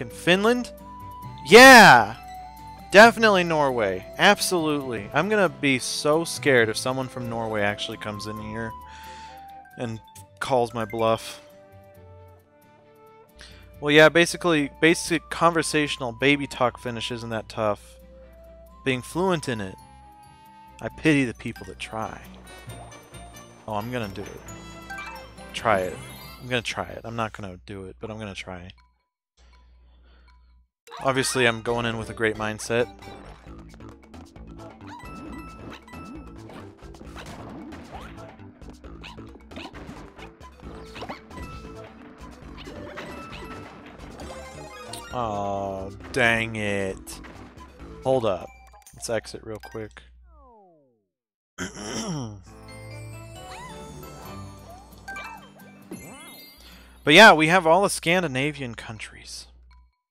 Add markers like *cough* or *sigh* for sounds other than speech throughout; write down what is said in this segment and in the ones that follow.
in Finland? Yeah! Definitely Norway. Absolutely. I'm gonna be so scared if someone from Norway actually comes in here and calls my bluff. Well, yeah, basically, basic conversational baby talk Finnish isn't that tough. Being fluent in it, I pity the people that try. Oh, I'm gonna do it. Try it. I'm gonna try it. I'm not gonna do it, but I'm gonna try. Obviously, I'm going in with a great mindset. Oh, dang it. Hold up. Let's exit real quick. *clears throat* but yeah, we have all the Scandinavian countries.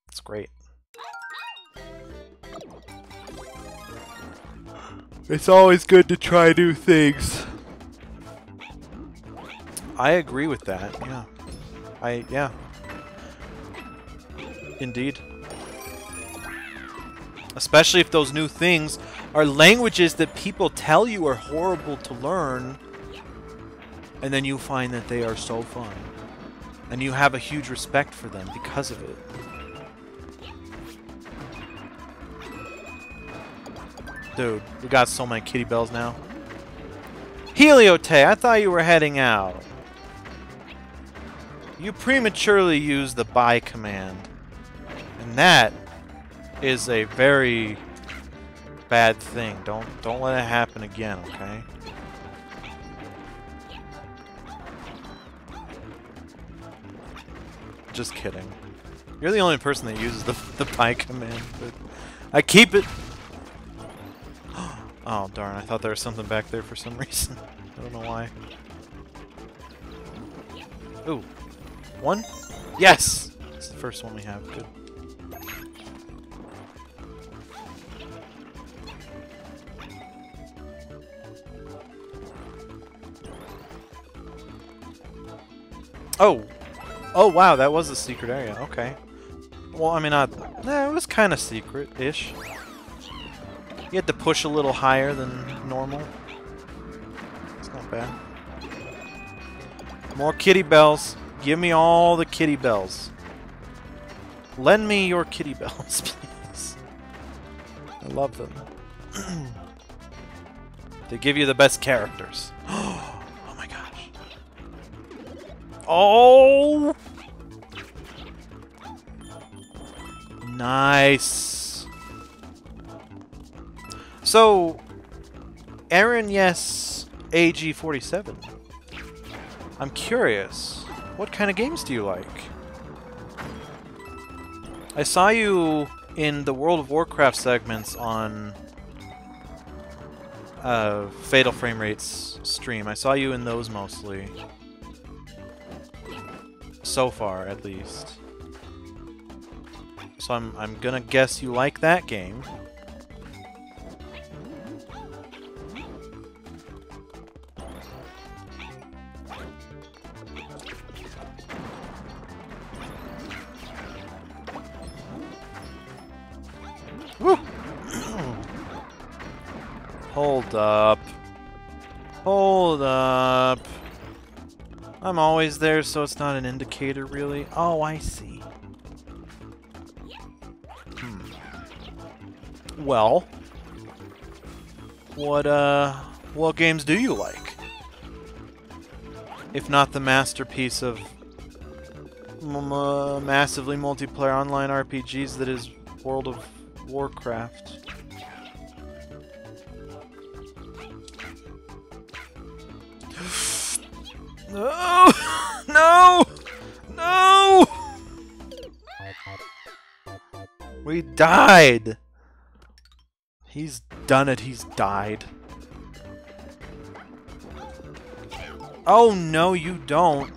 It's great. It's always good to try new things. I agree with that, yeah. I, yeah. Indeed. Especially if those new things are languages that people tell you are horrible to learn, and then you find that they are so fun. And you have a huge respect for them because of it. Dude, we got so many kitty bells now. Heliote, I thought you were heading out. You prematurely used the buy command. And that is a very bad thing. Don't don't let it happen again, okay? Just kidding. You're the only person that uses the *laughs* the buy command, but I keep it Oh, darn. I thought there was something back there for some *laughs* reason. I don't know why. Ooh. One? Yes! It's the first one we have. Good. Oh! Oh, wow, that was a secret area. Okay. Well, I mean, I... Nah, it was kind of secret-ish. You had to push a little higher than normal. It's not bad. More kitty bells. Give me all the kitty bells. Lend me your kitty *laughs* bells, please. I love them. *clears throat* they give you the best characters. *gasps* oh my gosh. Oh! Nice. So, Aaron, yes, AG47. I'm curious, what kind of games do you like? I saw you in the World of Warcraft segments on uh, Fatal Frame Rate's stream. I saw you in those mostly. So far, at least. So I'm, I'm gonna guess you like that game. Hold up. Hold up. I'm always there, so it's not an indicator, really. Oh, I see. Hmm. Well, what, uh, what games do you like? If not the masterpiece of massively multiplayer online RPGs that is World of Warcraft. No! *laughs* No! No! We died! He's done it, he's died. Oh, no, you don't.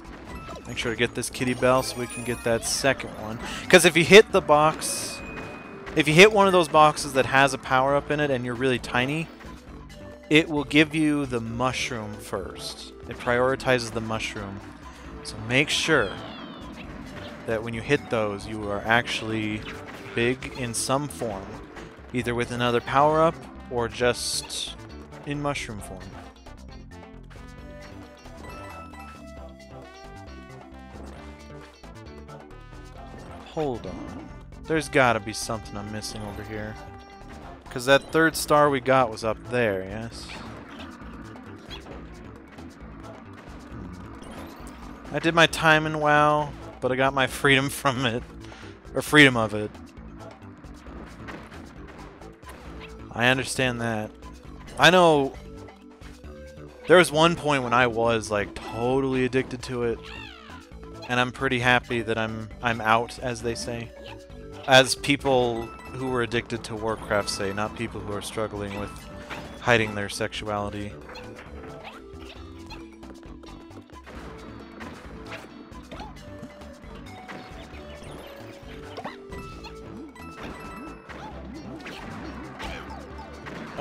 Make sure to get this kitty bell so we can get that second one. Because if you hit the box... If you hit one of those boxes that has a power-up in it and you're really tiny, it will give you the mushroom first. It prioritizes the mushroom. So make sure that when you hit those, you are actually big in some form, either with another power-up or just in mushroom form. Hold on. There's gotta be something I'm missing over here. Because that third star we got was up there, yes? I did my time in WoW, but I got my freedom from it. Or freedom of it. I understand that. I know there was one point when I was like totally addicted to it and I'm pretty happy that I'm I'm out as they say. As people who were addicted to Warcraft say, not people who are struggling with hiding their sexuality.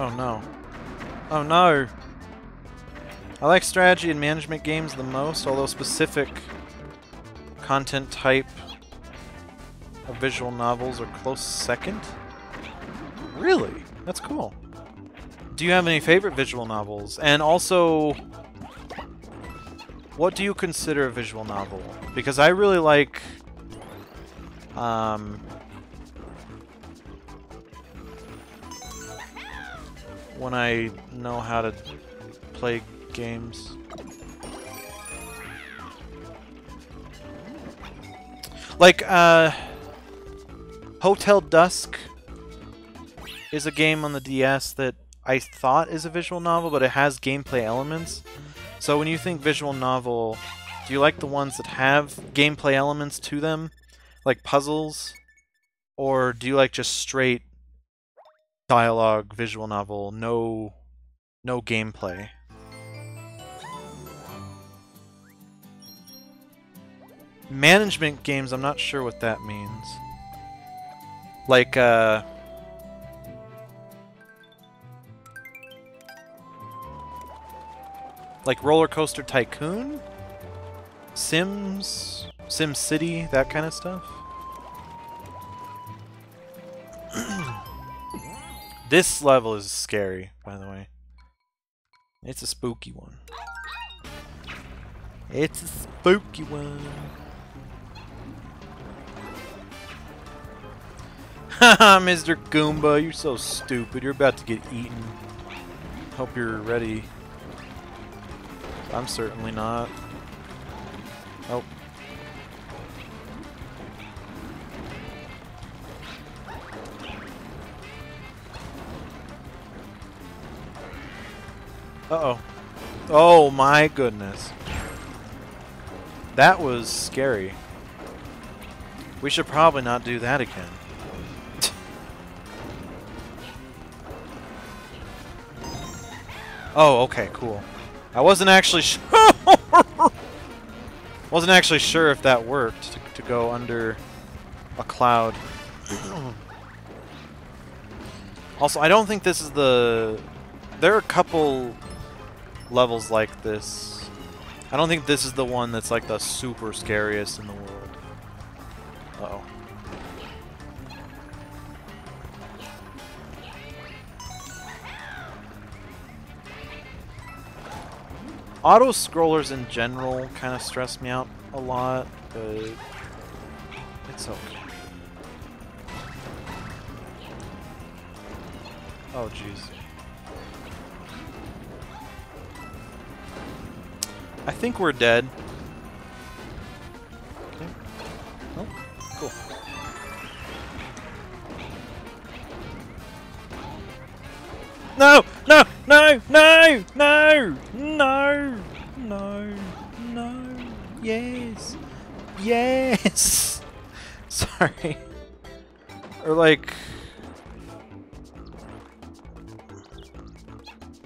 Oh no. Oh no! I like strategy and management games the most, although specific content type of visual novels are close second? Really? That's cool. Do you have any favorite visual novels? And also, what do you consider a visual novel? Because I really like um, when I know how to play games. Like, uh, Hotel Dusk is a game on the DS that I thought is a visual novel, but it has gameplay elements. So when you think visual novel, do you like the ones that have gameplay elements to them? Like puzzles? Or do you like just straight dialogue visual novel, no no gameplay. Management games, I'm not sure what that means. Like, uh... Like Roller Coaster Tycoon? Sims? Sim City? That kind of stuff? This level is scary, by the way. It's a spooky one. It's a spooky one. *laughs* Haha, Mr. Goomba, you're so stupid. You're about to get eaten. Hope you're ready. I'm certainly not. Oh, Uh-oh. Oh my goodness. That was scary. We should probably not do that again. *laughs* oh, okay, cool. I wasn't actually sure. *laughs* wasn't actually sure if that worked to, to go under a cloud. *clears throat* also, I don't think this is the... There are a couple levels like this. I don't think this is the one that's like the super scariest in the world. Uh oh Auto-scrollers in general kind of stress me out a lot, but it's okay. Oh, jeez. I think we're dead. Okay. Oh, cool. No! No! No! No! No! No! No! No! Yes! Yes! *laughs* Sorry. Or like...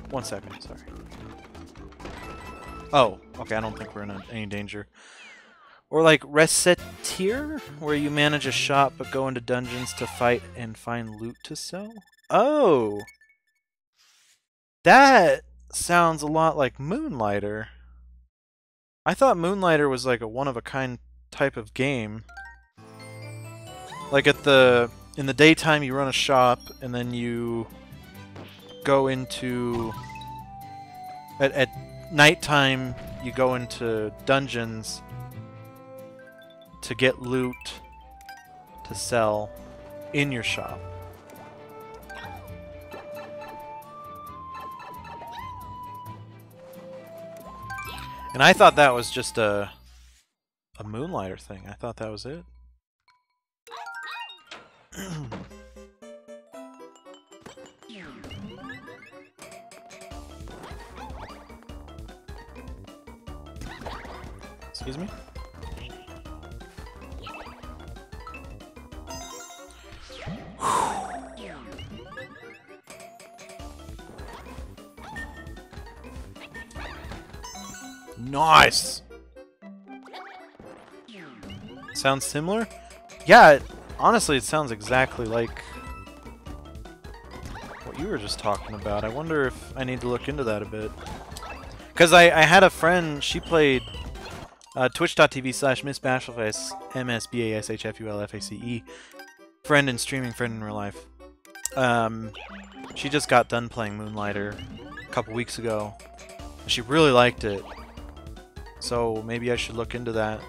One second, sorry. Oh, okay, I don't think we're in any danger. Or like Recettear, where you manage a shop but go into dungeons to fight and find loot to sell? Oh! That sounds a lot like Moonlighter. I thought Moonlighter was like a one-of-a-kind type of game. Like at the in the daytime you run a shop and then you go into at, at nighttime you go into dungeons to get loot to sell in your shop. And I thought that was just a a moonlighter thing. I thought that was it. *clears throat* Excuse me? Nice! Sounds similar? Yeah, it, honestly, it sounds exactly like what you were just talking about. I wonder if I need to look into that a bit. Because I, I had a friend, she played uh, twitch.tv slash Miss Bashfulface, M-S-B-A-S-H-F-U-L-F-A-C-E. Friend and streaming friend in real life. Um, she just got done playing Moonlighter a couple weeks ago. She really liked it. So maybe I should look into that.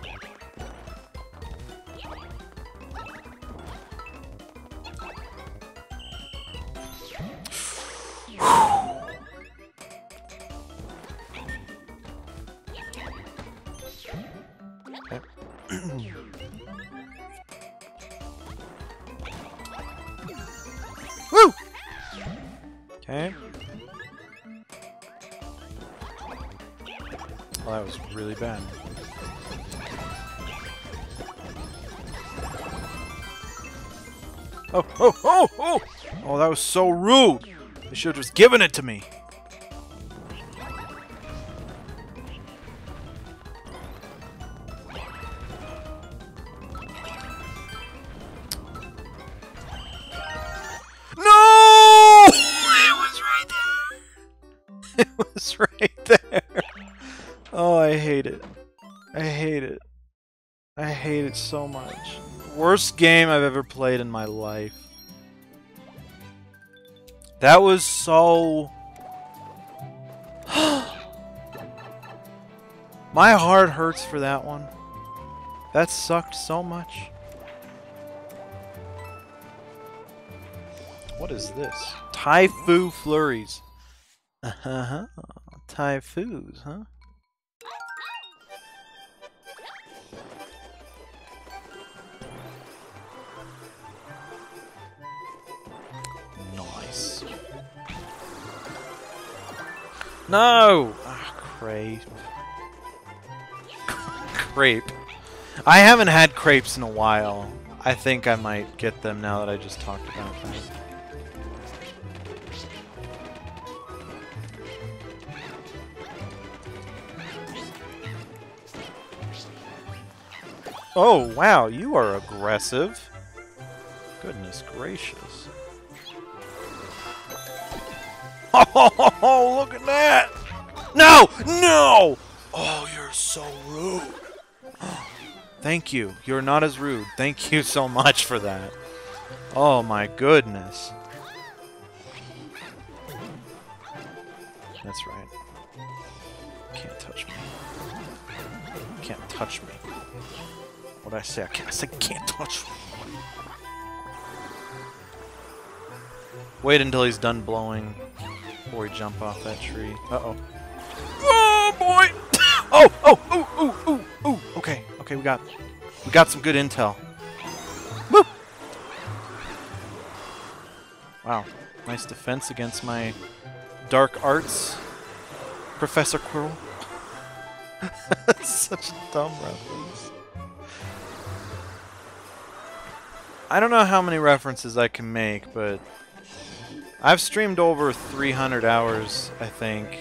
So rude! They should have just given it to me! No! *laughs* It was right there! It was right there! Oh, I hate it. I hate it. I hate it so much. Worst game I've ever played in my life. That was so... *gasps* my heart hurts for that one. That sucked so much. What is this? Ty-Foo Flurries. Uh-huh. Ty-Foos, huh? No! Ah, crepe. crepe. I haven't had crepes in a while. I think I might get them now that I just talked about them. Oh, wow, you are aggressive. Goodness gracious. Oh, look at that! No! No! Oh, you're so rude. Thank you. You're not as rude. Thank you so much for that. Oh my goodness. That's right. Can't touch me. Can't touch me. What I say? I, can't, I said can't touch me. Wait until he's done blowing before we jump off that tree. Uh-oh. Oh, boy! *coughs* oh, oh, oh, oh, oh, oh! Okay, okay, we got, we got some good intel. Woo! Wow, nice defense against my dark arts, Professor Quirrell. *laughs* Such a dumb reference. I don't know how many references I can make, but I've streamed over 300 hours, I think.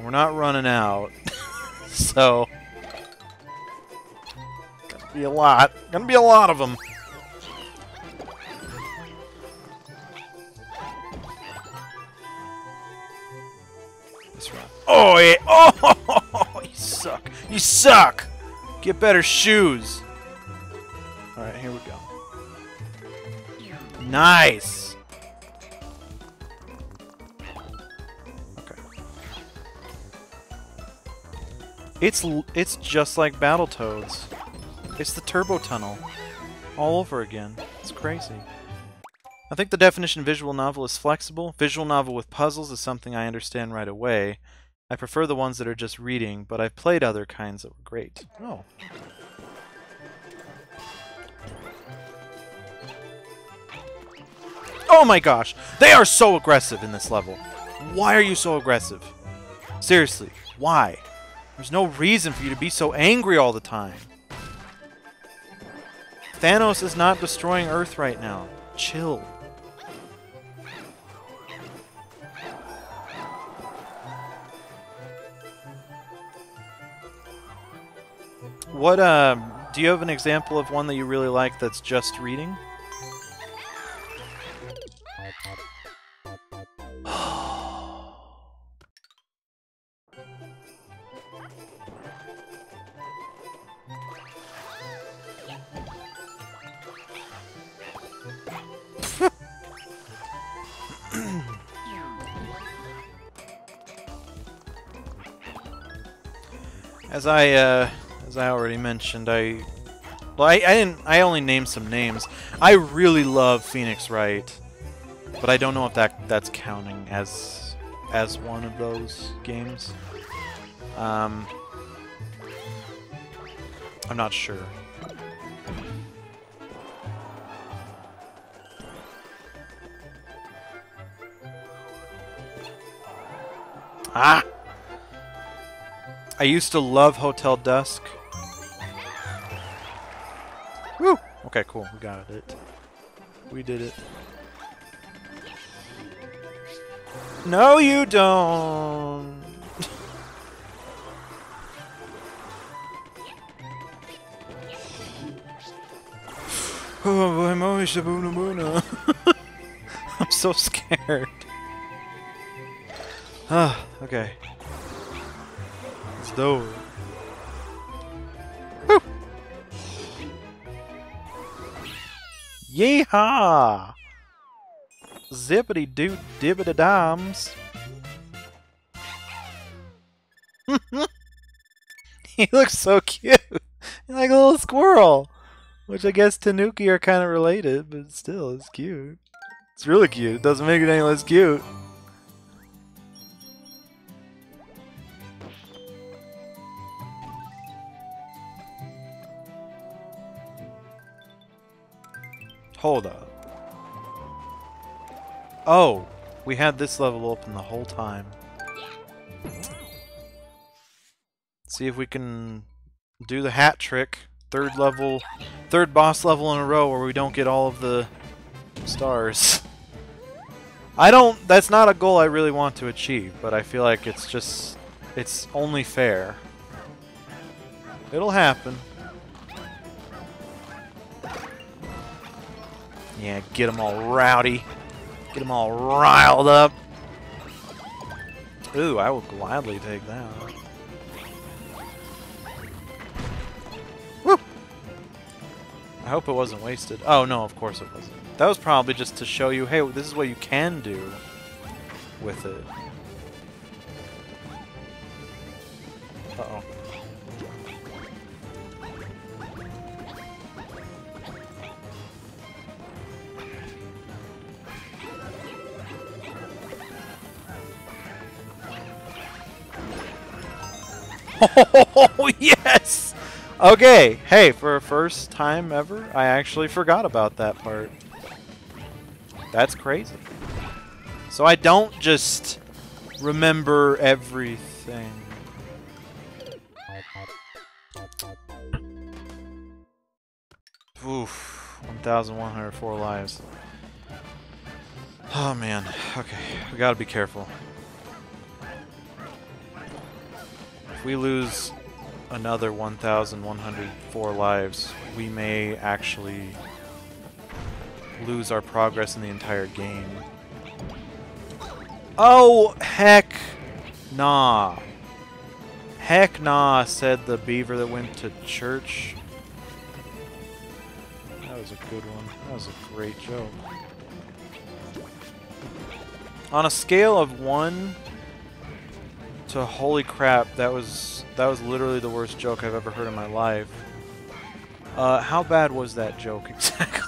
We're not running out. *laughs* so... Gonna be a lot. Gonna be a lot of them. That's right. Oh, yeah. *laughs* Oh, you suck. You suck. Get better shoes. All right, here we go. Nice! It's it's just like Battletoads. It's the Turbo Tunnel. All over again. It's crazy. I think the definition of visual novel is flexible. Visual novel with puzzles is something I understand right away. I prefer the ones that are just reading, but I've played other kinds that were great. Oh. Oh my gosh! They are so aggressive in this level. Why are you so aggressive? Seriously, why? There's no reason for you to be so angry all the time. Thanos is not destroying Earth right now. Chill. What, um, do you have an example of one that you really like that's just reading? As I, uh, as I already mentioned, I, well, I, I didn't, I only named some names. I really love Phoenix Wright, but I don't know if that that's counting as, as one of those games. Um, I'm not sure. Ah! I used to love Hotel Dusk. Woo! Okay, cool. We got it. We did it. No, you don't! *laughs* oh, I'm always a boona *laughs* I'm so scared. Ah, *sighs* okay though. Woo! Yeehaw! Zippity doo dibbity dimes. *laughs* he looks so cute. *laughs* He's like a little squirrel. Which I guess Tanuki are kind of related, but still, it's cute. It's really cute. It Doesn't make it any less cute. Hold up. Oh, we had this level open the whole time. See if we can do the hat trick. Third level, third boss level in a row where we don't get all of the stars. I don't, that's not a goal I really want to achieve, but I feel like it's just, it's only fair. It'll happen. Yeah, get them all rowdy. Get them all riled up. Ooh, I will gladly take that. Woo! I hope it wasn't wasted. Oh, no, of course it wasn't. That was probably just to show you, hey, this is what you can do with it. Uh-oh. Oh, *laughs* yes! Okay, hey, for a first time ever, I actually forgot about that part. That's crazy. So I don't just remember everything. Oof, 1,104 lives. Oh man, okay, we gotta be careful. If we lose another 1,104 lives, we may actually lose our progress in the entire game. Oh, heck nah. Heck nah, said the beaver that went to church. That was a good one. That was a great joke. On a scale of 1 so holy crap, that was that was literally the worst joke I've ever heard in my life. Uh, how bad was that joke *laughs* exactly?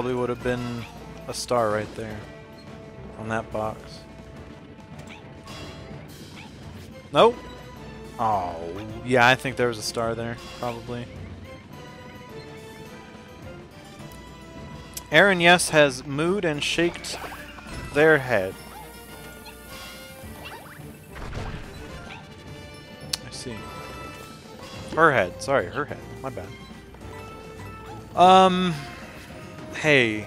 Probably would have been a star right there on that box. Nope. Oh, yeah, I think there was a star there, probably. Aaron, yes, has mooed and shaked their head. I see. Her head. Sorry, her head. My bad. Um, hey,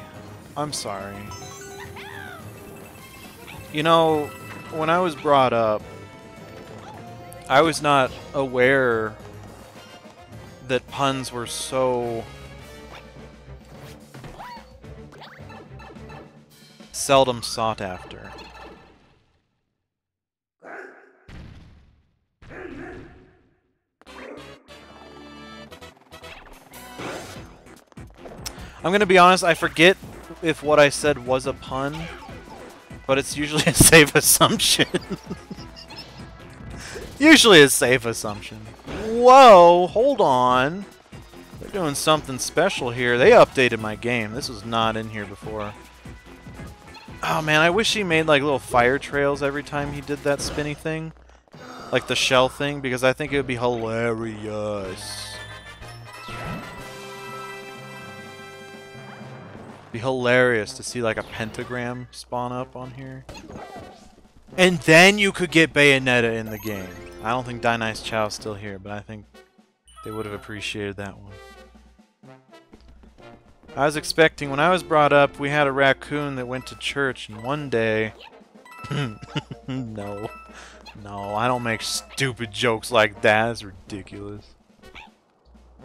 I'm sorry. You know, when I was brought up, I was not aware that puns were so seldom sought after. I'm gonna be honest, I forget if what I said was a pun, but it's usually *laughs* a safe assumption. *laughs* usually a safe assumption. Whoa, hold on. They're doing something special here. They updated my game. This was not in here before. Oh man, I wish he made like little fire trails every time he did that spinny thing. Like the shell thing, because I think it would be hilarious. Be hilarious to see like a pentagram spawn up on here. And then you could get Bayonetta in the game. I don't think Dice Chow's still here, but I think they would have appreciated that one. I was expecting, when I was brought up, we had a raccoon that went to church, and one day... *laughs* no. No, I don't make stupid jokes like that. It's ridiculous.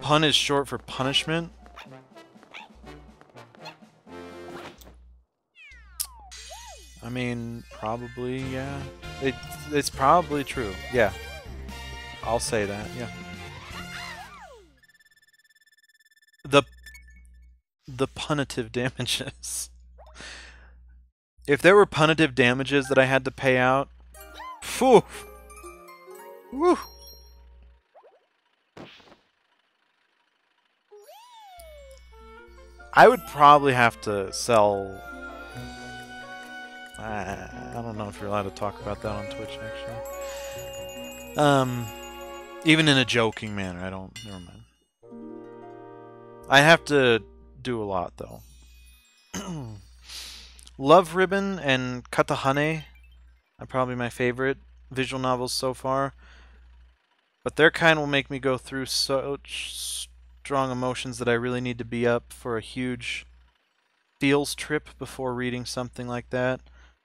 Pun is short for punishment? I mean, probably, yeah. It, it's probably true, yeah. I'll say that, yeah. The the punitive damages. if there were punitive damages that I had to pay out, phew, whew. I would probably have to sell I, I don't know if you're allowed to talk about that on Twitch, actually. Um, even in a joking manner, I don't. Never mind. I have to do a lot, though. *clears throat* Love Ribbon and Katahane are probably my favorite visual novels so far. But their kind will make me go through such strong emotions that I really need to be up for a huge feels trip before reading something like that.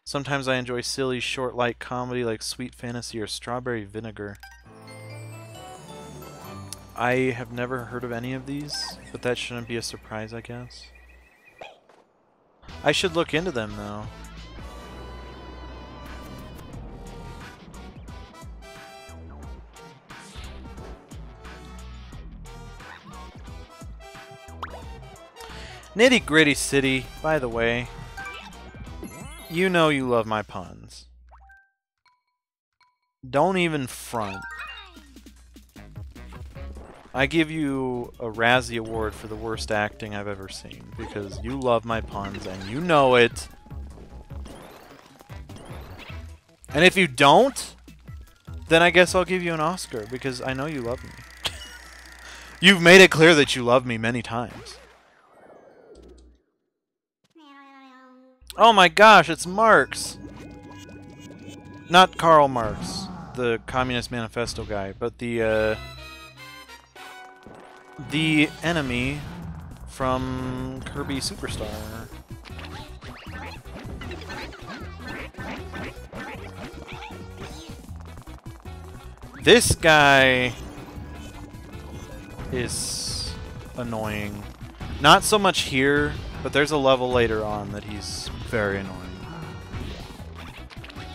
Sometimes I enjoy silly, short, light comedy like Sweet Fantasy or Strawberry Vinegar. I have never heard of any of these, but that shouldn't be a surprise, I guess. I should look into them, though. Nitty Gritty City, by the way, you know you love my puns. Don't even front. I give you a Razzie Award for the worst acting I've ever seen, because you love my puns, and you know it. And if you don't, then I guess I'll give you an Oscar, because I know you love me. *laughs* You've made it clear that you love me many times. Oh my gosh, it's Marx! Not Karl Marx, the Communist Manifesto guy, but the, uh, the enemy from Kirby Superstar. This guy is annoying. Not so much here, but there's a level later on that he's very annoying.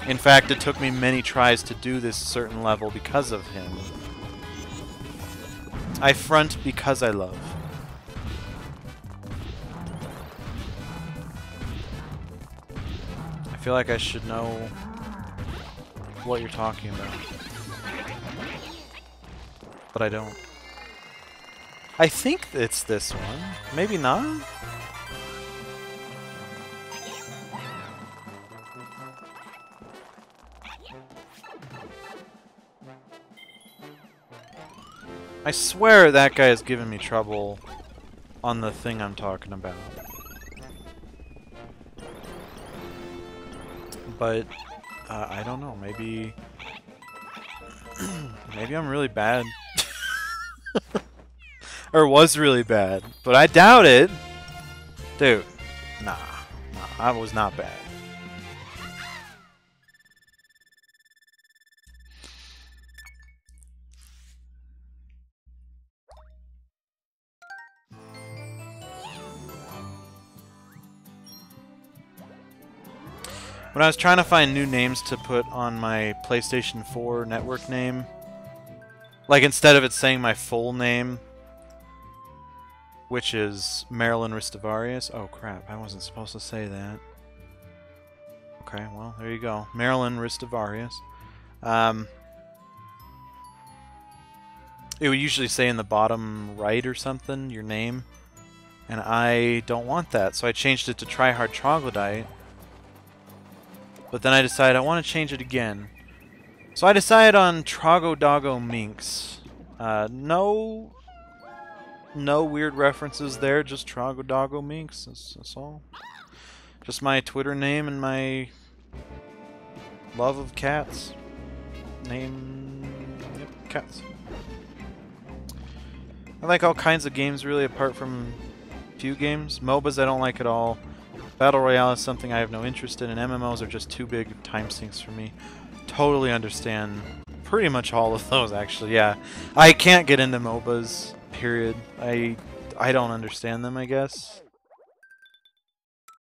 In fact, it took me many tries to do this certain level because of him. I front because I love. I feel like I should know what you're talking about. But I don't. I think it's this one. Maybe not? I swear that guy is giving me trouble on the thing I'm talking about. But, uh, I don't know, maybe... *clears throat* maybe I'm really bad. *laughs* or was really bad. But I doubt it. Dude, nah, nah, I was not bad. When I was trying to find new names to put on my PlayStation 4 network name, like instead of it saying my full name, which is Marilyn Ristovarius. Oh crap, I wasn't supposed to say that. Okay, well, there you go. Marilyn Ristovarius. Um, it would usually say in the bottom right or something, your name. And I don't want that, so I changed it to Tryhard Troglodyte. But then I decided I want to change it again. So I decided on Trogodago Minx. Uh, no, no weird references there, just Trogodago Minx, that's, that's all. Just my Twitter name and my love of cats. Name, yep, cats. I like all kinds of games really apart from few games. MOBAs I don't like at all. Battle Royale is something I have no interest in, and MMOs are just too big time sinks for me. Totally understand pretty much all of those, actually, yeah. I can't get into MOBAs, period. I, I don't understand them, I guess.